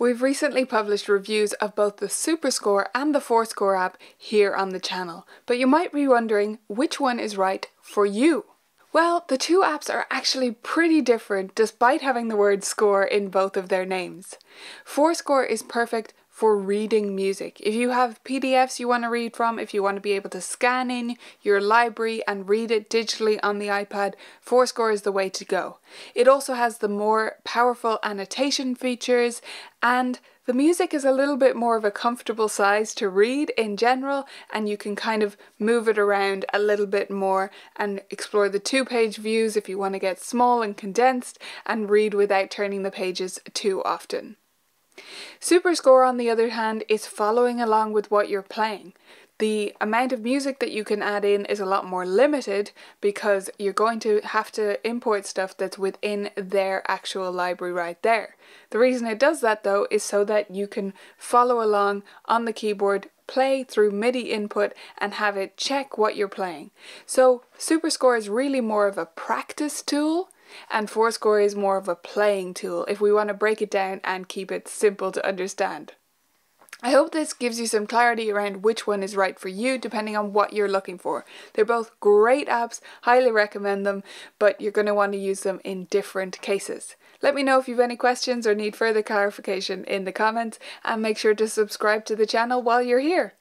We've recently published reviews of both the Superscore and the ForScore app here on the channel, but you might be wondering which one is right for you. Well, the two apps are actually pretty different despite having the word score in both of their names. ForScore is perfect for reading music. If you have PDFs you want to read from, if you want to be able to scan in your library and read it digitally on the iPad, ForScore is the way to go. It also has the more powerful annotation features and the music is a little bit more of a comfortable size to read in general, and you can kind of move it around a little bit more and explore the two page views if you want to get small and condensed and read without turning the pages too often. Superscore, on the other hand, is following along with what you're playing. The amount of music that you can add in is a lot more limited because you're going to have to import stuff that's within their actual library right there. The reason it does that though is so that you can follow along on the keyboard, play through MIDI input and have it check what you're playing. So Superscore is really more of a practice tool and ForScore is more of a playing tool if we want to break it down and keep it simple to understand. I hope this gives you some clarity around which one is right for you depending on what you're looking for. They're both great apps, highly recommend them, but you're going to want to use them in different cases. Let me know if you have any questions or need further clarification in the comments and make sure to subscribe to the channel while you're here.